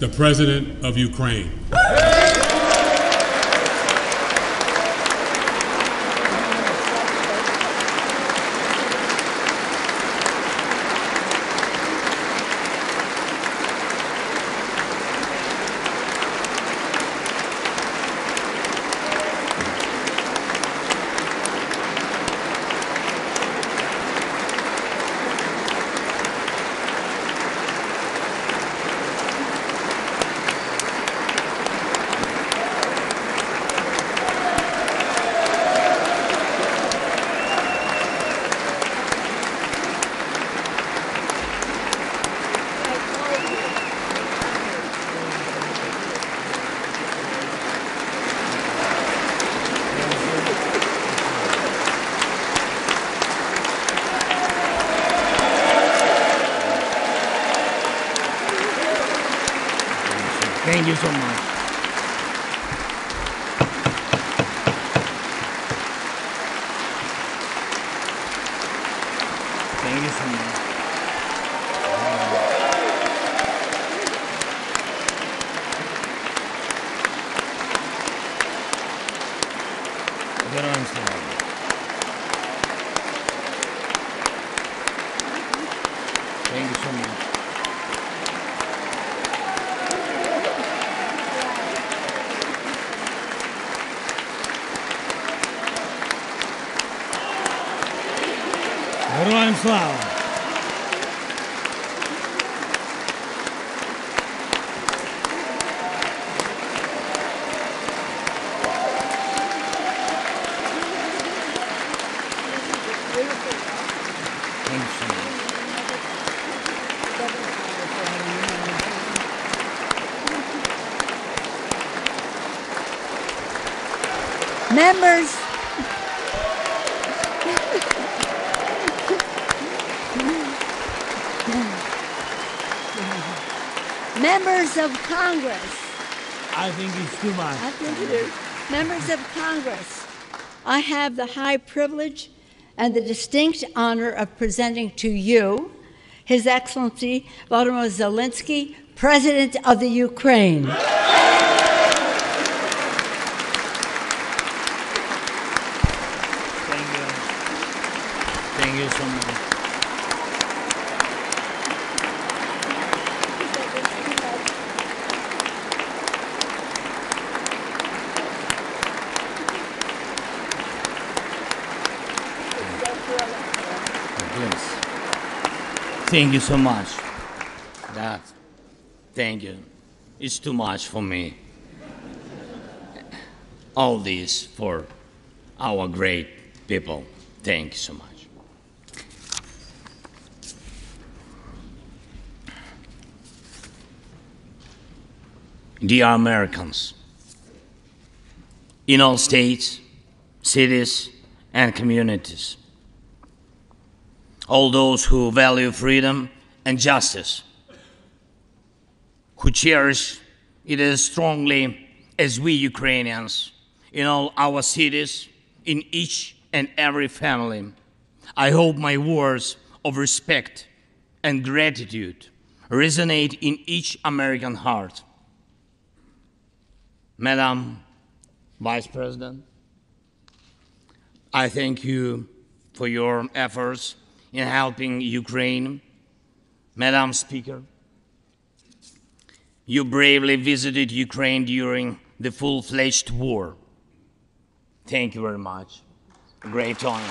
the President of Ukraine. Thank you so much. Members, members of Congress, I think it's too much. I think it is. Members of Congress, I have the high privilege and the distinct honor of presenting to you His Excellency Volodymyr Zelensky, President of the Ukraine. Thank you. Thank you so much. Thank you so much. That, thank you. It's too much for me. All this for our great people. Thank you so much. Dear Americans, in all states, cities, and communities, all those who value freedom and justice, who cherish it as strongly as we Ukrainians in all our cities, in each and every family. I hope my words of respect and gratitude resonate in each American heart. Madam Vice President, I thank you for your efforts in helping Ukraine. Madam Speaker, you bravely visited Ukraine during the full fledged war. Thank you very much. Great honor.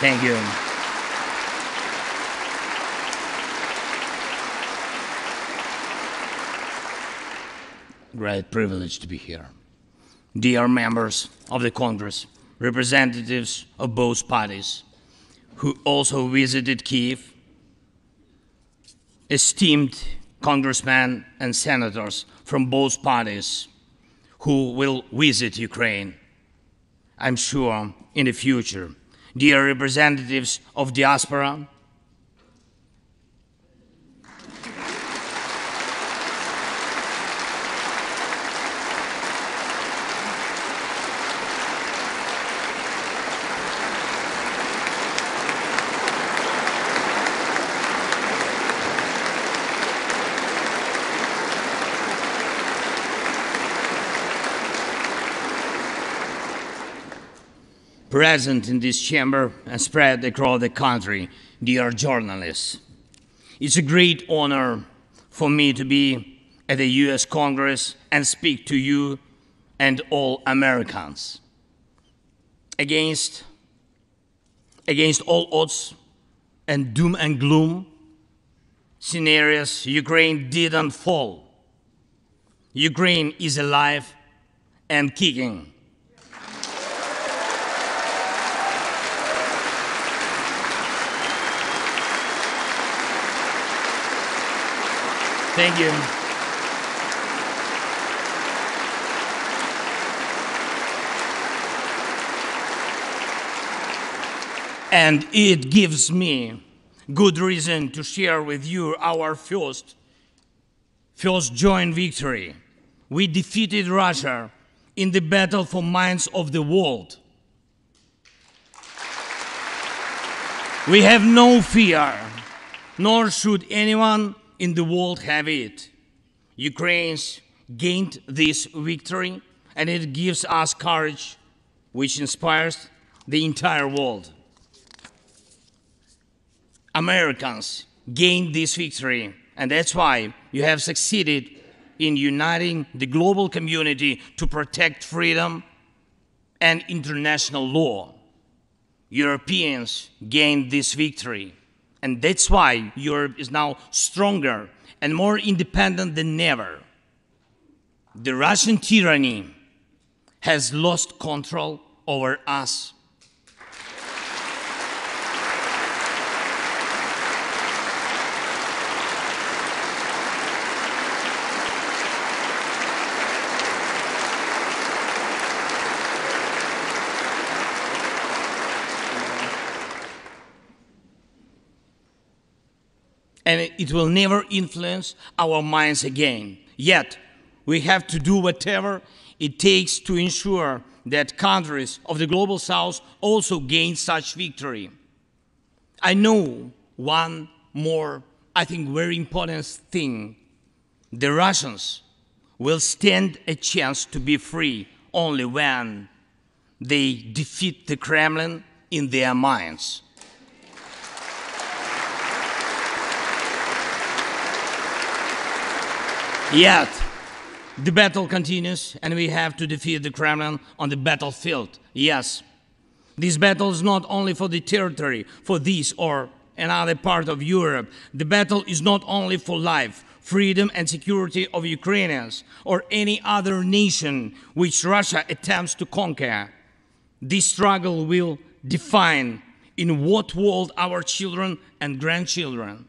Thank you. Great privilege to be here. Dear members of the Congress, representatives of both parties who also visited Kiev, esteemed congressmen and senators from both parties who will visit Ukraine, I'm sure, in the future. Dear representatives of diaspora, present in this chamber and spread across the country, dear journalists. It's a great honor for me to be at the US Congress and speak to you and all Americans. Against, against all odds and doom and gloom scenarios, Ukraine didn't fall. Ukraine is alive and kicking. Thank you. And it gives me good reason to share with you our first, first joint victory. We defeated Russia in the battle for minds of the world. We have no fear, nor should anyone in the world have it. Ukraine's gained this victory, and it gives us courage, which inspires the entire world. Americans gained this victory, and that's why you have succeeded in uniting the global community to protect freedom and international law. Europeans gained this victory, and that's why Europe is now stronger and more independent than ever. The Russian tyranny has lost control over us. And it will never influence our minds again. Yet, we have to do whatever it takes to ensure that countries of the global south also gain such victory. I know one more, I think, very important thing. The Russians will stand a chance to be free only when they defeat the Kremlin in their minds. Yet, the battle continues, and we have to defeat the Kremlin on the battlefield. Yes, this battle is not only for the territory, for this or another part of Europe. The battle is not only for life, freedom, and security of Ukrainians or any other nation which Russia attempts to conquer. This struggle will define in what world our children and grandchildren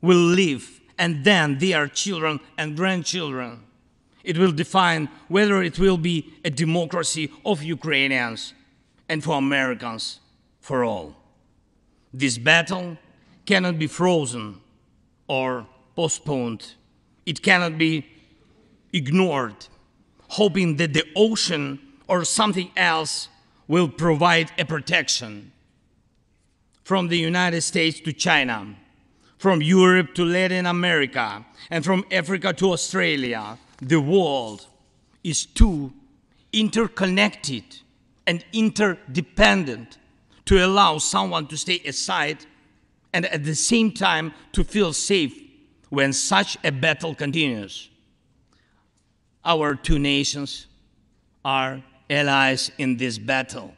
will live and then their children and grandchildren. It will define whether it will be a democracy of Ukrainians and for Americans for all. This battle cannot be frozen or postponed. It cannot be ignored, hoping that the ocean or something else will provide a protection. From the United States to China, from Europe to Latin America, and from Africa to Australia, the world is too interconnected and interdependent to allow someone to stay aside and at the same time to feel safe when such a battle continues. Our two nations are allies in this battle.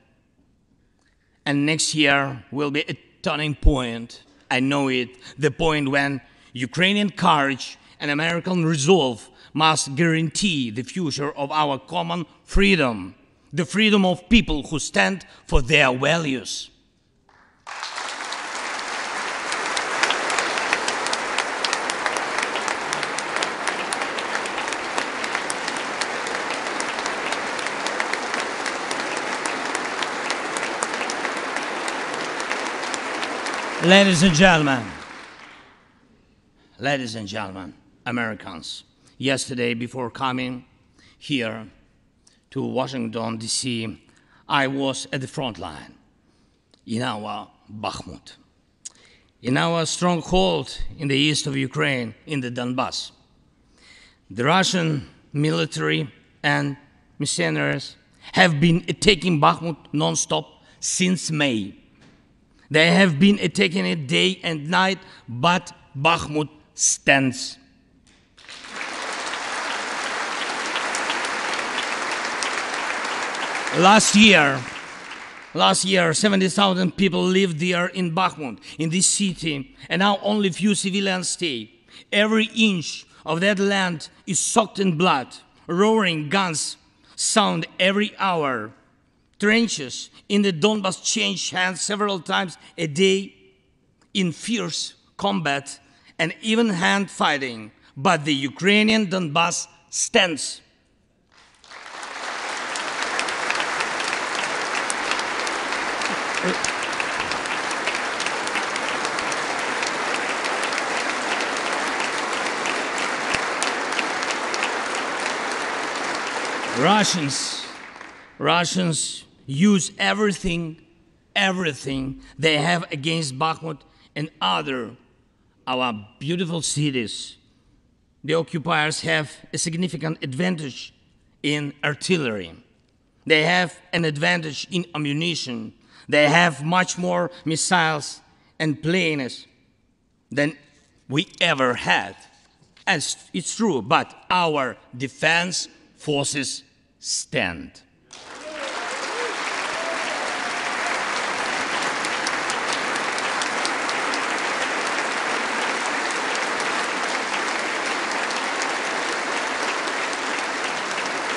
And next year will be a turning point I know it, the point when Ukrainian courage and American resolve must guarantee the future of our common freedom, the freedom of people who stand for their values. Ladies and gentlemen, ladies and gentlemen, Americans, yesterday before coming here to Washington, D.C., I was at the front line in our Bakhmut, in our stronghold in the east of Ukraine, in the Donbass. The Russian military and mercenaries have been attacking Bakhmut non-stop since May. They have been attacking it day and night, but Bakhmut stands. Last year, last year, 70,000 people lived there in Bakhmut, in this city, and now only few civilians stay. Every inch of that land is soaked in blood. Roaring guns sound every hour. Trenches in the Donbass change hands several times a day in fierce combat and even hand fighting. But the Ukrainian Donbass stands. Russians, Russians use everything, everything they have against Bakhmut and other our beautiful cities. The occupiers have a significant advantage in artillery. They have an advantage in ammunition. They have much more missiles and planes than we ever had. And it's true, but our defense forces stand.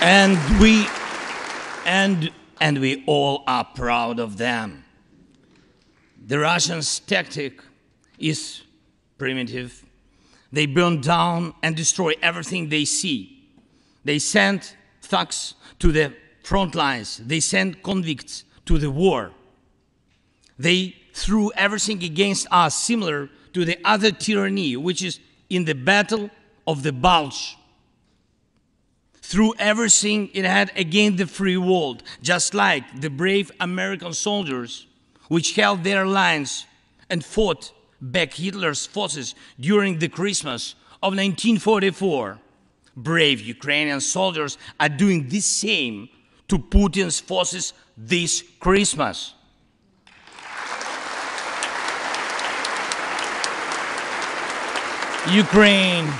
And we and and we all are proud of them. The Russians' tactic is primitive. They burn down and destroy everything they see. They send thugs to the front lines. They send convicts to the war. They threw everything against us, similar to the other tyranny, which is in the battle of the Bulge. Threw everything it had against the free world, just like the brave American soldiers, which held their lines and fought back Hitler's forces during the Christmas of 1944 brave Ukrainian soldiers are doing the same to Putin's forces this Christmas. Ukraine,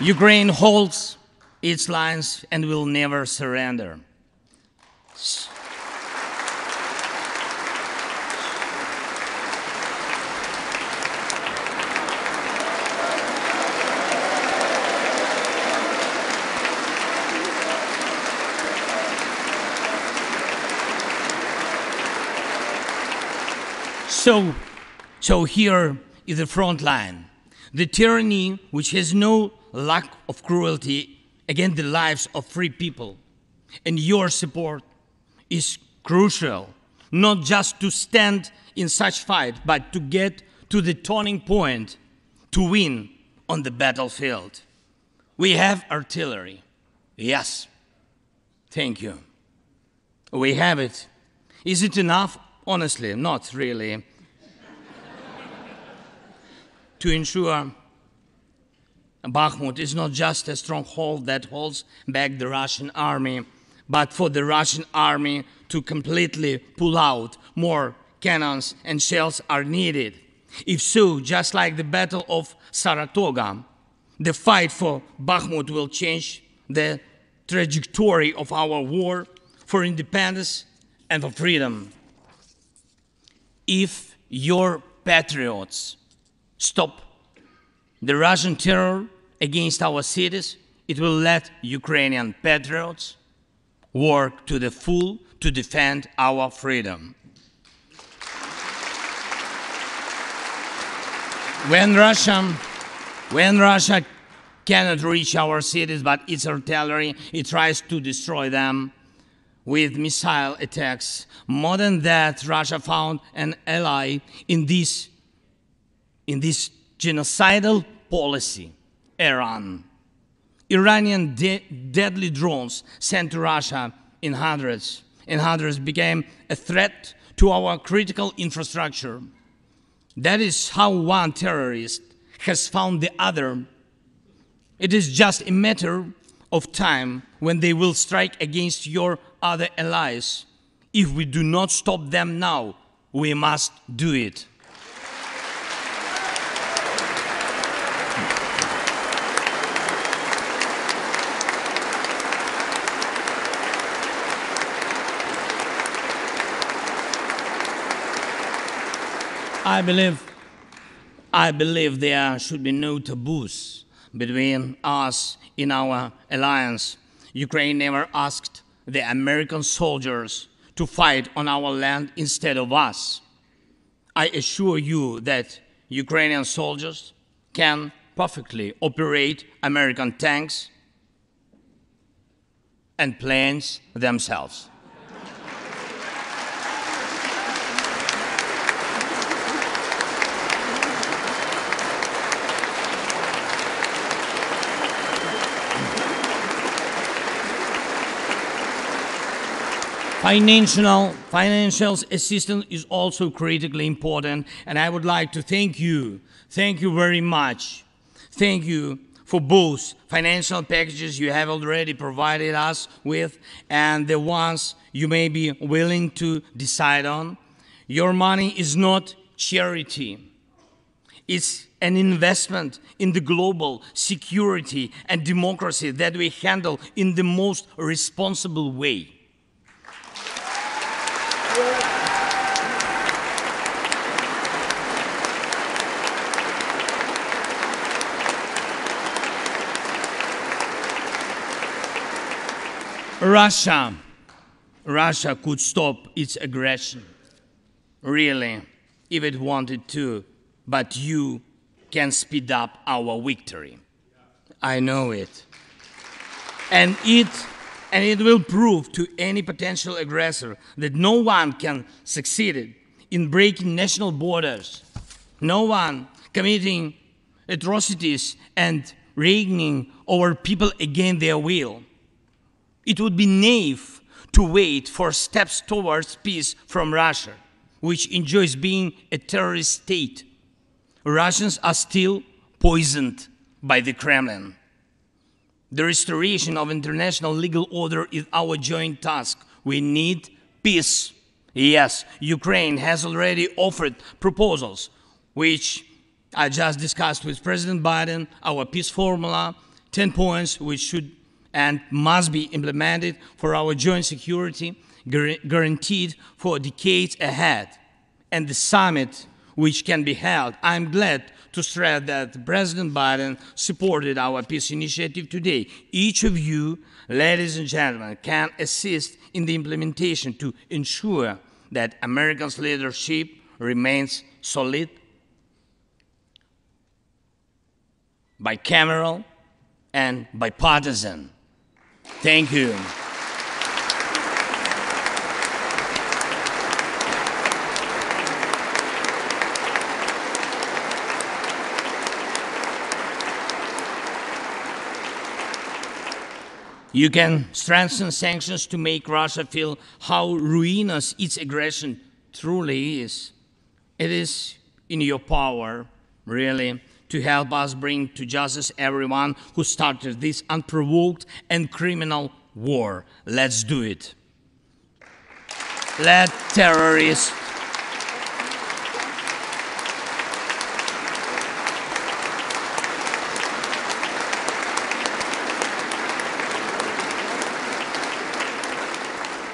Ukraine holds its lines and will never surrender. So, so here is the front line. The tyranny which has no lack of cruelty against the lives of free people. And your support is crucial, not just to stand in such fight, but to get to the turning point to win on the battlefield. We have artillery. Yes. Thank you. We have it. Is it enough? Honestly, not really to ensure Bakhmut is not just a stronghold that holds back the Russian army, but for the Russian army to completely pull out, more cannons and shells are needed. If so, just like the Battle of Saratoga, the fight for Bakhmut will change the trajectory of our war for independence and for freedom. If your patriots stop the Russian terror against our cities, it will let Ukrainian patriots work to the full to defend our freedom. When Russia, when Russia cannot reach our cities, but its artillery, it tries to destroy them with missile attacks. More than that, Russia found an ally in this, in this genocidal policy, Iran. Iranian de deadly drones sent to Russia in hundreds and hundreds became a threat to our critical infrastructure. That is how one terrorist has found the other. It is just a matter of time when they will strike against your other allies If we do not stop them now, we must do it. I believe, I believe there should be no taboos between us in our alliance. Ukraine never asked the American soldiers to fight on our land instead of us. I assure you that Ukrainian soldiers can perfectly operate American tanks and planes themselves. Financial, financial assistance is also critically important, and I would like to thank you. Thank you very much. Thank you for both financial packages you have already provided us with and the ones you may be willing to decide on. Your money is not charity. It's an investment in the global security and democracy that we handle in the most responsible way. Russia, Russia could stop its aggression, really, if it wanted to, but you can speed up our victory. I know it. And it and it will prove to any potential aggressor that no one can succeed in breaking national borders, no one committing atrocities and reigning over people against their will. It would be naive to wait for steps towards peace from Russia, which enjoys being a terrorist state. Russians are still poisoned by the Kremlin. The restoration of international legal order is our joint task. We need peace. Yes, Ukraine has already offered proposals, which I just discussed with President Biden, our peace formula, 10 points which should and must be implemented for our joint security, guaranteed for decades ahead. And the summit, which can be held, I'm glad to stress that President Biden supported our peace initiative today. Each of you, ladies and gentlemen, can assist in the implementation to ensure that America's leadership remains solid, bicameral, and bipartisan. Thank you. You can strengthen sanctions to make Russia feel how ruinous its aggression truly is. It is in your power, really, to help us bring to justice everyone who started this unprovoked and criminal war. Let's do it. Let terrorists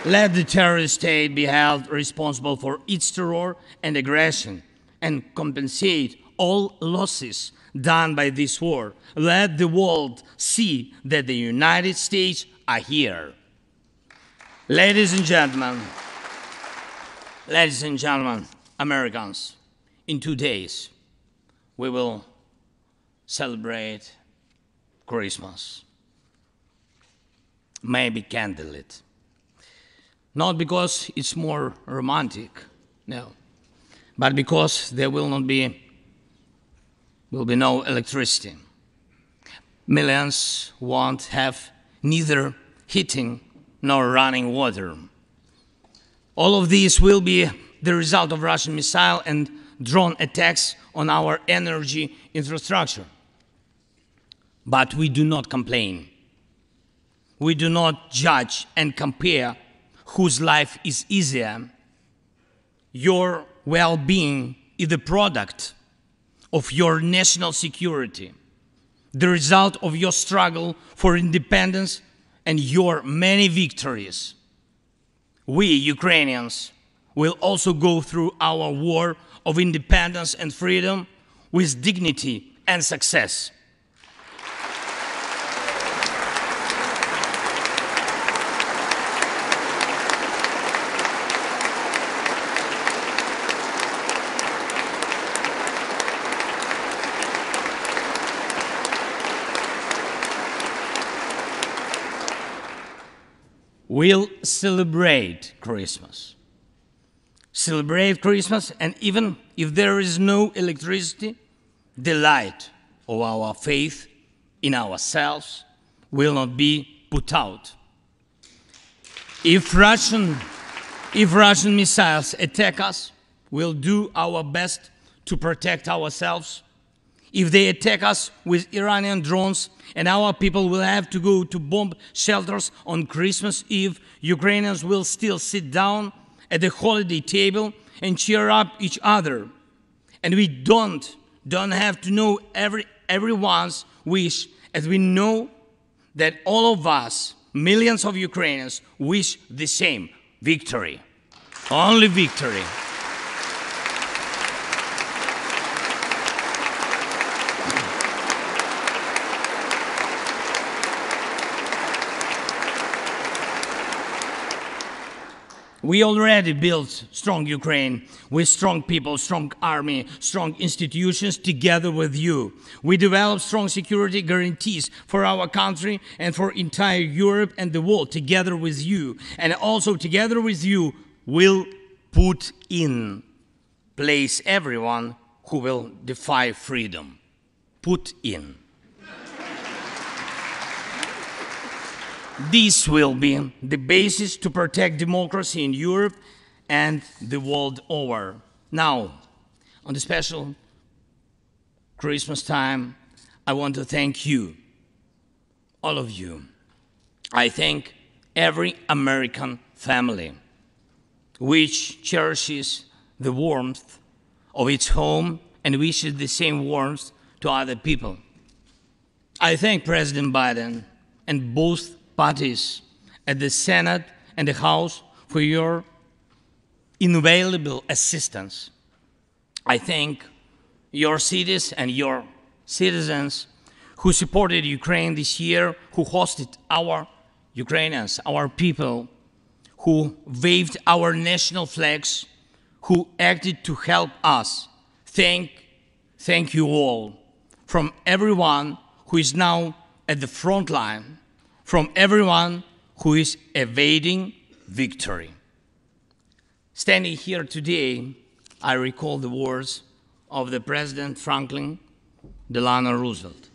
Let the terrorist state be held responsible for its terror and aggression and compensate all losses done by this war. Let the world see that the United States are here. Ladies and gentlemen, ladies and gentlemen, Americans, in two days we will celebrate Christmas. Maybe candlelit. Not because it's more romantic, no, but because there will not be will be no electricity. Millions won't have neither heating nor running water. All of these will be the result of Russian missile and drone attacks on our energy infrastructure. But we do not complain. We do not judge and compare whose life is easier. Your well being is the product of your national security, the result of your struggle for independence and your many victories. We, Ukrainians, will also go through our war of independence and freedom with dignity and success. We'll celebrate Christmas. Celebrate Christmas, and even if there is no electricity, the light of our faith in ourselves will not be put out. If Russian, if Russian missiles attack us, we'll do our best to protect ourselves. If they attack us with Iranian drones and our people will have to go to bomb shelters on Christmas Eve, Ukrainians will still sit down at the holiday table and cheer up each other. And we don't don't have to know every everyone's wish as we know that all of us, millions of Ukrainians, wish the same victory. Only victory. We already built strong Ukraine with strong people, strong army, strong institutions together with you. We developed strong security guarantees for our country and for entire Europe and the world together with you. And also together with you will put in place everyone who will defy freedom. Put in. This will be the basis to protect democracy in Europe and the world over. Now, on the special Christmas time, I want to thank you, all of you. I thank every American family which cherishes the warmth of its home and wishes the same warmth to other people. I thank President Biden and both parties at the Senate and the House for your invaluable assistance. I thank your cities and your citizens who supported Ukraine this year, who hosted our Ukrainians, our people, who waved our national flags, who acted to help us. Thank, thank you all from everyone who is now at the front line from everyone who is evading victory. Standing here today, I recall the words of the President Franklin Delano Roosevelt,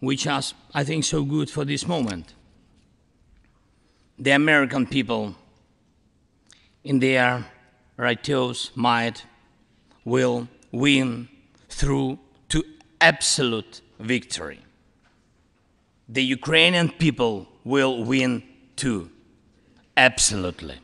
which are, I think, so good for this moment. The American people, in their righteous might, will win through to absolute victory the Ukrainian people will win too. Absolutely.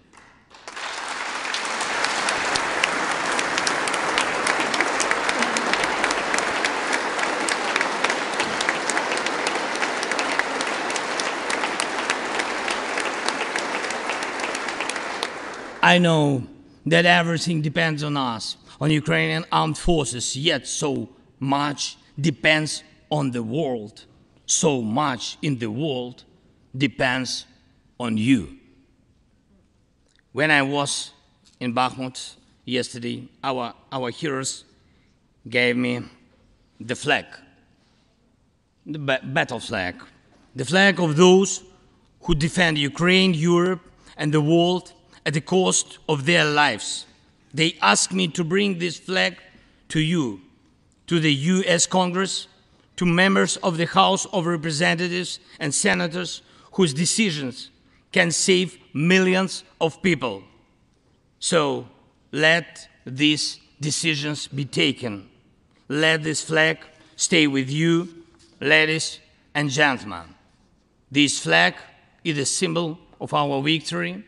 I know that everything depends on us, on Ukrainian armed forces, yet so much depends on the world so much in the world depends on you. When I was in Bakhmut yesterday, our, our heroes gave me the flag, the ba battle flag, the flag of those who defend Ukraine, Europe, and the world at the cost of their lives. They asked me to bring this flag to you, to the US Congress, to members of the House of Representatives and senators whose decisions can save millions of people. So let these decisions be taken. Let this flag stay with you, ladies and gentlemen. This flag is a symbol of our victory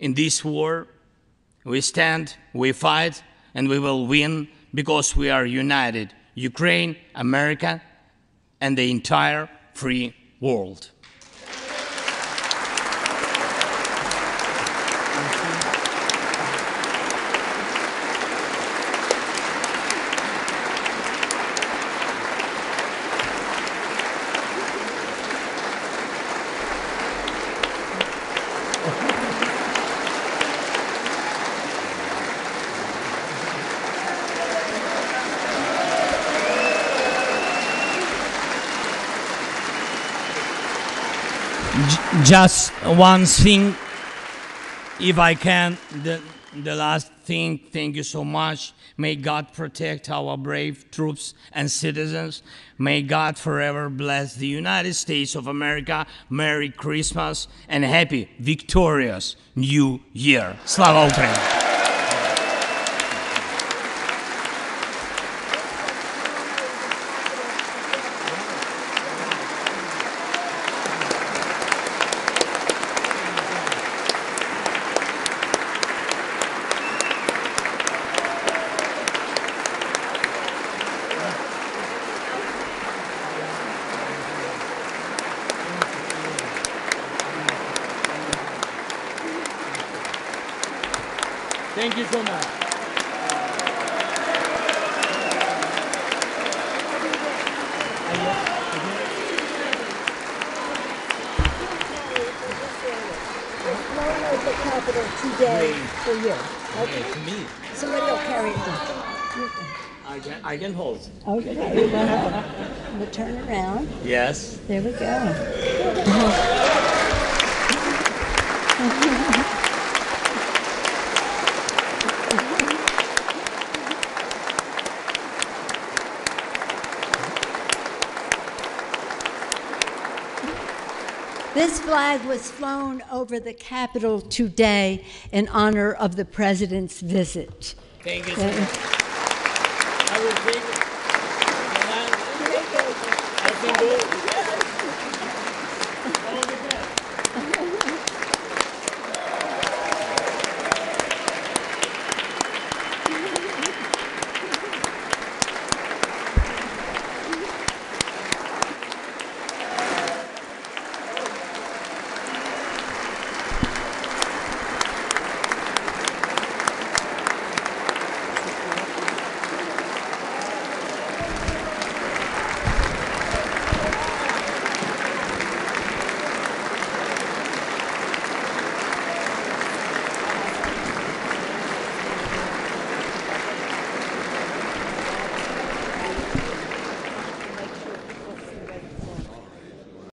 in this war. We stand, we fight, and we will win because we are united Ukraine, America, and the entire free world. Just one thing, if I can, the, the last thing, thank you so much. May God protect our brave troops and citizens. May God forever bless the United States of America. Merry Christmas and happy, victorious New Year. Slava Ukraini! Thank you so much. the Capitol today for you. Okay, to me, Somebody will carry it. I can, I can hold. Okay. We're gonna turn around. Yes. There we go. flag was flown over the Capitol today in honor of the president's visit. Thank you. Thank you. I will take it.